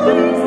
always